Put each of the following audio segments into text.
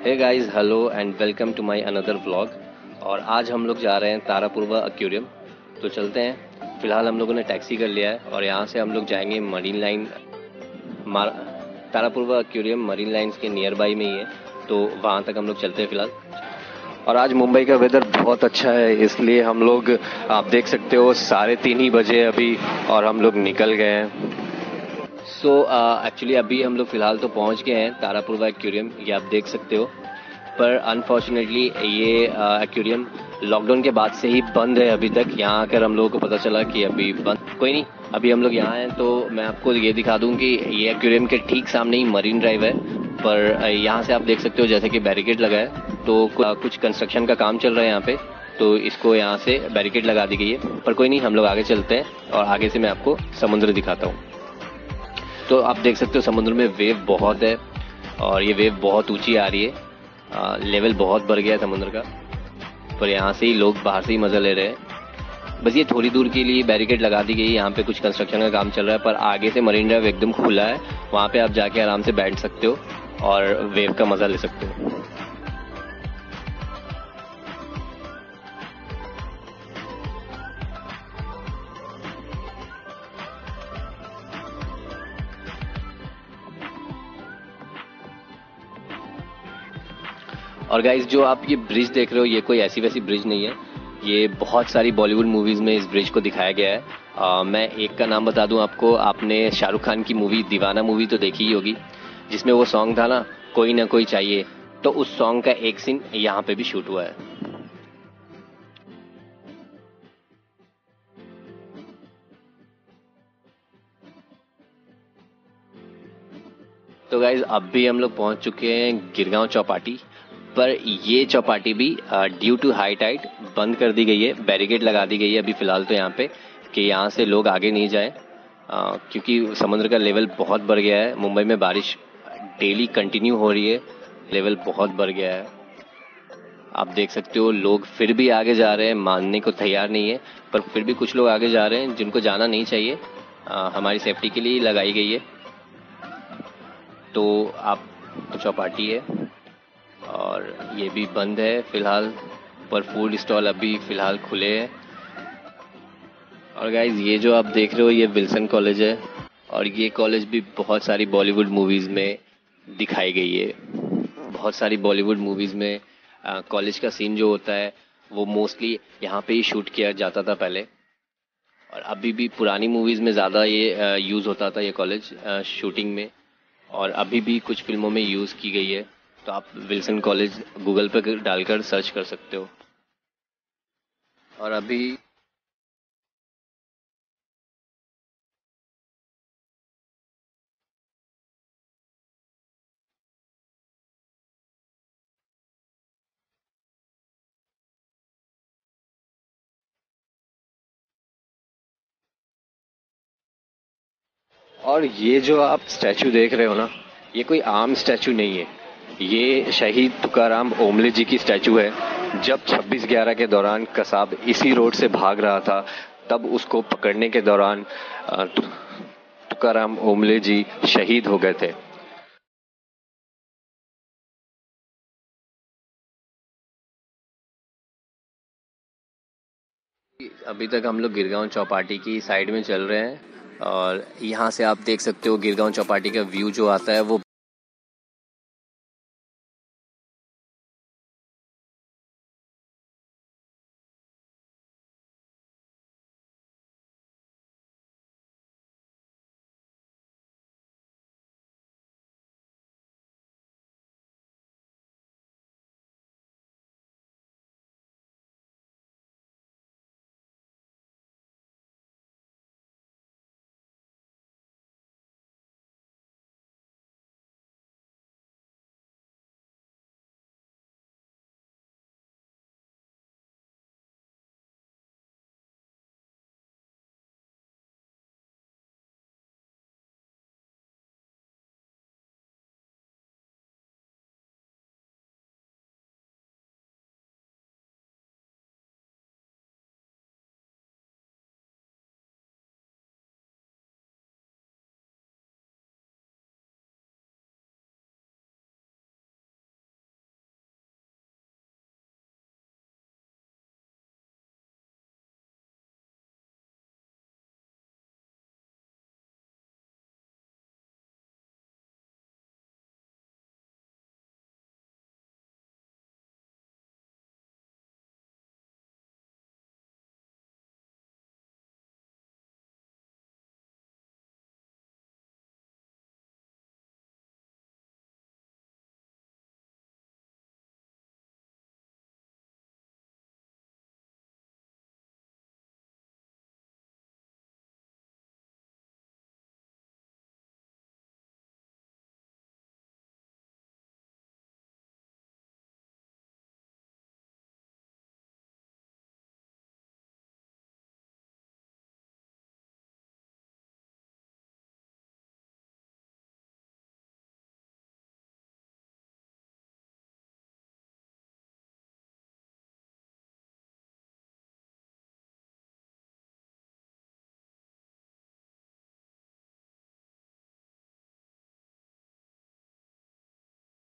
Hey guys hello and welcome to my another vlog और आज हम लोग जा रहे हैं तारापुरवा एक्वेरियम तो चलते हैं। फ़िलहाल हम लोगों ने टैक्सी कर लिया है और यहाँ से हम लोग जाएँगे marine line Taraporewala aquarium marine lines के नियर बाई में ही है। तो वहाँ तक हम लोग चलते हैं फ़िलहाल। और आज मुंबई का वेदर बहुत अच्छा है, इसलिए हम लोग, आप देख सकते हो, साढ़े तीन ही बजे अभी और हम लोग निकल गए हैं। सो एक्चुअली uh, अभी हम लोग फ़िलहाल तो पहुँच गए हैं तारापुरवा एक्वेरियम ये आप देख सकते हो। पर अनफॉर्चुनेटली ये एक्वेरियम uh, लॉकडाउन के बाद से ही बंद है अभी तक। यहाँ आकर हम लोगों को पता चला कि अभी बंद कोई नहीं अभी हम लोग यहाँ हैं तो मैं आपको ये दिखा दूँ कि ये एक्वेरियम के ठीक सामने ही मरीन ड्राइव है। पर uh, यहाँ से आप देख सकते हो जैसे कि बैरिकेड लगा है। तो कुछ कंस्ट्रक्शन का काम चल रहा है यहाँ पे तो इसको यहाँ से बैरिकेड लगा दी गई है। पर कोई नहीं हम लोग आगे चलते हैं और आगे से मैं आपको समुद्र दिखाता हूँ। तो आप देख सकते हो समुद्र में वेव बहुत है और ये वेव बहुत ऊँची आ रही है। आ, लेवल बहुत बढ़ गया है समुद्र का। पर यहाँ से ही लोग बाहर से ही मज़ा ले रहे हैं। बस ये थोड़ी दूर के लिए बैरिकेड लगा दी गई यहाँ पे कुछ कंस्ट्रक्शन का काम चल रहा है पर आगे से मरीन ड्राइव एकदम खुला है। वहाँ पे आप जाके आराम से बैठ सकते हो और वेव का मज़ा ले सकते हो। और गाइज़ जो आप ये ब्रिज देख रहे हो ये कोई ऐसी वैसी ब्रिज नहीं है। ये बहुत सारी बॉलीवुड मूवीज़ में इस ब्रिज को दिखाया गया है। आ, मैं एक का नाम बता दूँ आपको आपने शाहरुख खान की मूवी दीवाना मूवी तो देखी ही होगी जिसमें वो सॉन्ग था ना कोई ना कोई चाहिए। तो उस सॉन्ग का एक सीन यहाँ पे भी शूट हुआ है। तो गाइज़ अब भी हम लोग पहुँच चुके हैं गिरगांव चौपाटी। पर ये चौपाटी भी ड्यू टू हाई टाइट बंद कर दी गई है बैरिकेड लगा दी गई है अभी फ़िलहाल तो यहाँ पे कि यहाँ से लोग आगे नहीं जाए क्योंकि समुद्र का लेवल बहुत बढ़ गया है। मुंबई में बारिश डेली कंटिन्यू हो रही है लेवल बहुत बढ़ गया है। आप देख सकते हो लोग फिर भी आगे जा रहे हैं मानने को तैयार नहीं है पर फिर भी कुछ लोग आगे जा रहे हैं जिनको जाना नहीं चाहिए आ, हमारी सेफ्टी के लिए लगाई गई है। तो आप चौपाटी है। और ये भी बंद है फ़िलहाल, पर फ़ूड स्टॉल अभी फ़िलहाल खुले हैं। और गाइज़ ये जो आप देख रहे हो, ये विल्सन कॉलेज है। और ये कॉलेज भी बहुत सारी बॉलीवुड मूवीज़ में दिखाई गई है। बहुत सारी बॉलीवुड मूवीज़ में कॉलेज का सीन जो होता है, वो मोस्टली यहाँ पे ही शूट किया जाता था पहले। और अभी भी पुरानी मूवीज़ में ज़्यादा ये यूज़ होता था ये कॉलेज शूटिंग में। और अभी भी कुछ फ़िल्मों में यूज़ की गई है। आप विल्सन कॉलेज गूगल पर डालकर सर्च कर सकते हो। और अभी और ये जो आप स्टैचू देख रहे हो ना, ये कोई आम स्टैचू नहीं है। ये शहीद तुकाराम ओमले जी की स्टैचू है। जब 26 ग्यारह के दौरान कसाब इसी रोड से भाग रहा था, तब उसको पकड़ने के दौरान तुकाराम ओमले जी शहीद हो गए थे। अभी तक हम लोग गिरगांव चौपाटी की साइड में चल रहे हैं और यहाँ से आप देख सकते हो गिरगांव चौपाटी का व्यू जो आता है, वो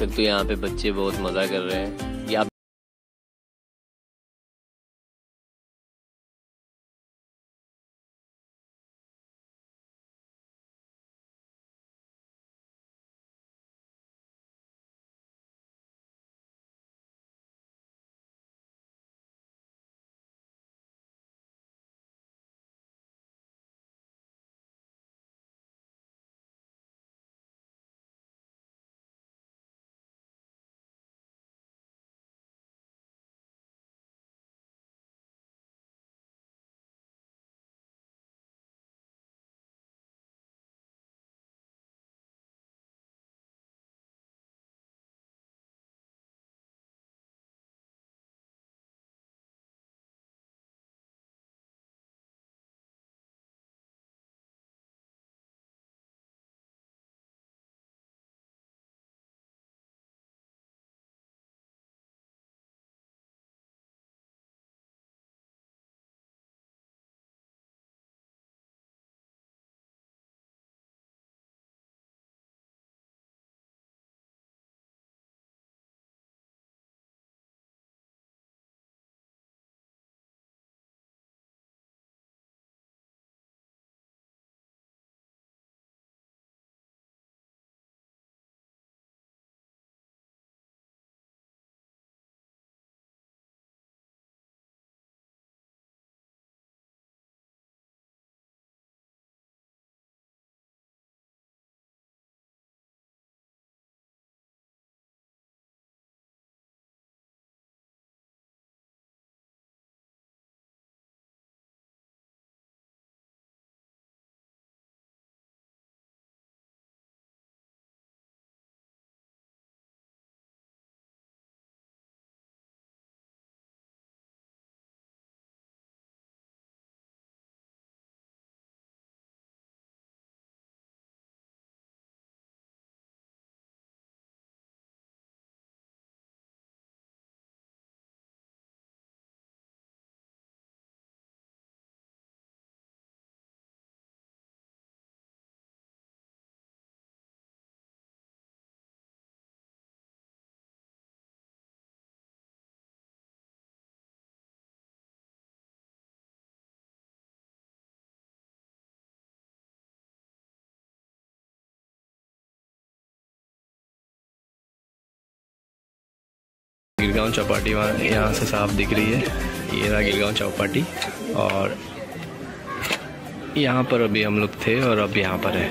सकते हो यहाँ पे बच्चे बहुत मज़ा कर रहे हैं। ये गिरगांव चौपाटी वहाँ, यहाँ से साफ़ दिख रही है। ये रहा गिरगांव चौपाटी और यहाँ पर अभी हम लोग थे और अब यहाँ पर है।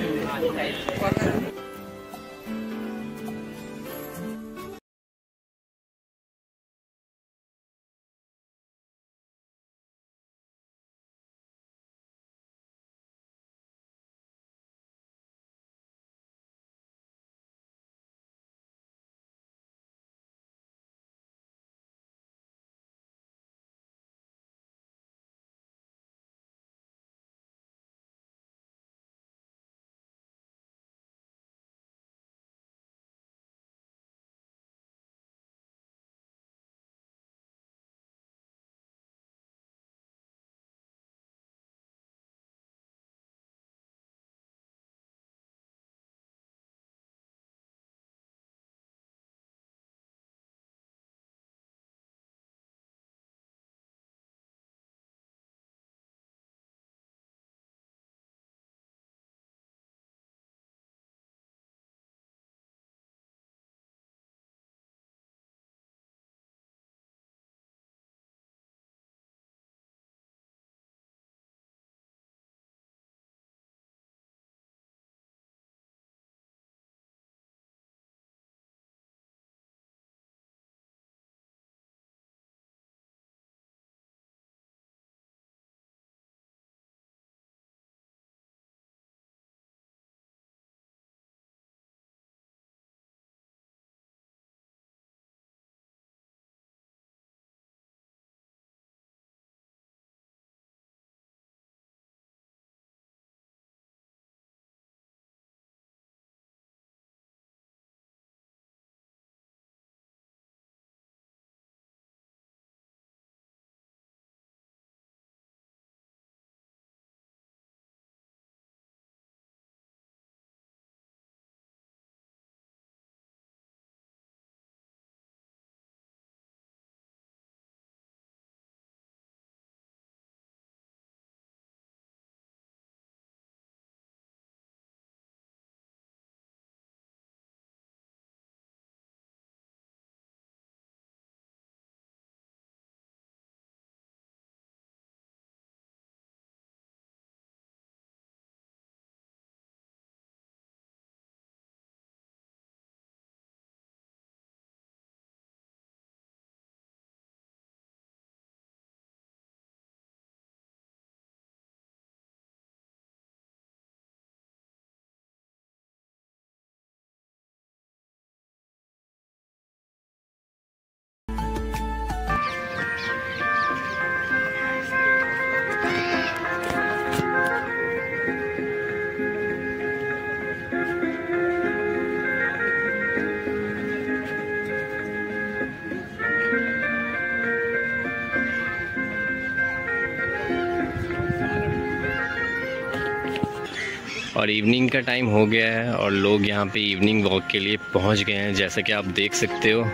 और इवनिंग का टाइम हो गया है और लोग यहाँ पे इवनिंग वॉक के लिए पहुँच गए हैं, जैसा कि आप देख सकते हो।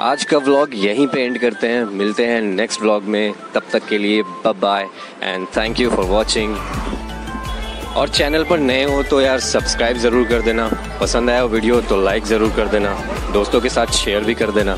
आज का व्लॉग यहीं पे एंड करते हैं। मिलते हैं नेक्स्ट व्लॉग में। तब तक के लिए bye and thank you for watching और चैनल पर नए हो तो यार सब्सक्राइब ज़रूर कर देना। पसंद आया वीडियो तो लाइक ज़रूर कर देना। दोस्तों के साथ शेयर भी कर देना।